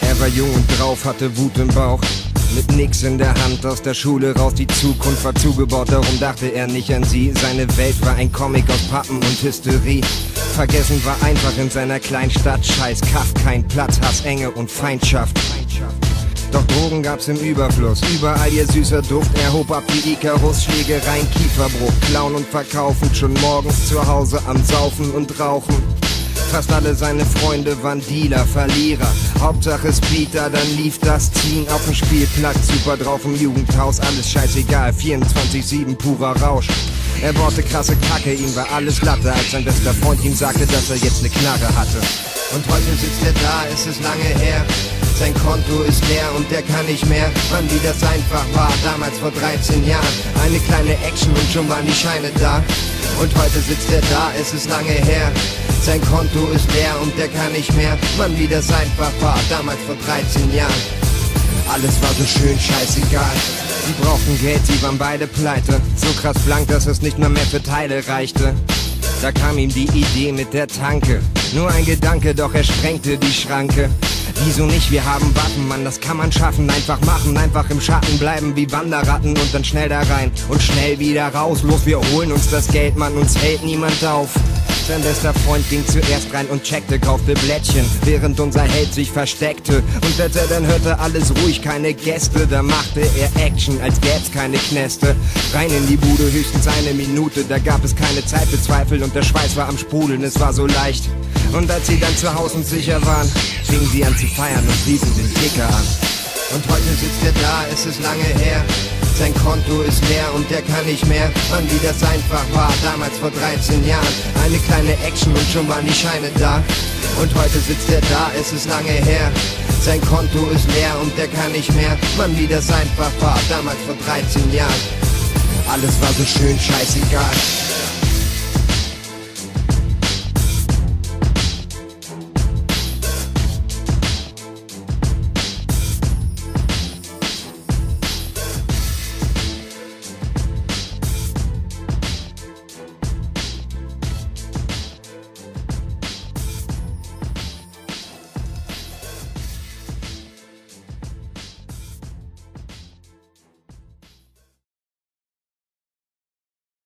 Er war jung und drauf, hatte Wut im Bauch. Mit nix in der Hand aus der Schule raus, die Zukunft war zugebaut, darum dachte er nicht an sie. Seine Welt war ein Comic aus Pappen und Hysterie. Vergessen war einfach in seiner Kleinstadt, scheiß Kaff, kein Platz, Hass, Enge und Feindschaft. Doch Drogen gab's im Überfluss, überall ihr süßer Duft, er hob ab wie Icarus, Schlägereien, Kieferbruch, klauen und verkaufen, schon morgens zu Hause am Saufen und Rauchen. Fast alle seine Freunde waren Dealer, Verlierer. Hauptsache Speeder, dann lief das Ziehen auf dem Spielplatz. Super drauf im Jugendhaus, alles scheißegal. 24-7 purer Rausch. Er baute krasse Kacke, ihm war alles Latte, als sein bester Freund ihm sagte, dass er jetzt ne Knarre hatte. Und heute sitzt er da, es ist lange her. Sein Konto ist leer und der kann nicht mehr. Wann wie das einfach war, damals vor 13 Jahren. Eine kleine Action und schon waren die Scheine da. Und heute sitzt er da, es ist lange her. Sein Konto ist leer und der kann nicht mehr. Mann, wie das einfach war, damals vor 13 Jahren. Alles war so schön scheißegal. Sie brauchten Geld, sie waren beide pleite. So krass blank, dass es nicht mal mehr für Teile reichte. Da kam ihm die Idee mit der Tanke. Nur ein Gedanke, doch er sprengte die Schranke. Wieso nicht? Wir haben Waffen, Mann, das kann man schaffen. Einfach machen, einfach im Schatten bleiben wie Wanderratten und dann schnell da rein und schnell wieder raus. Los, wir holen uns das Geld, Mann, uns hält niemand auf. Sein bester Freund ging zuerst rein und checkte, kaufte Blättchen, während unser Held sich versteckte. Und als er dann hörte, alles ruhig, keine Gäste, da machte er Action, als gäb's keine Knäste. Rein in die Bude, höchstens eine Minute, da gab es keine Zeit für Zweifel und der Schweiß war am Sprudeln, es war so leicht. Und als sie dann zu Hause und sicher waren, fingen sie an zu feiern und riefen den Kicker an. Und heute sitzt er da, es ist lange her. Sein Konto ist leer und der kann nicht mehr. Mann, wie das einfach war, damals vor 13 Jahren. Eine kleine Action und schon waren die Scheine da. Und heute sitzt er da, es ist lange her. Sein Konto ist leer und der kann nicht mehr. Mann, wie das einfach war, damals vor 13 Jahren. Alles war so schön scheißegal.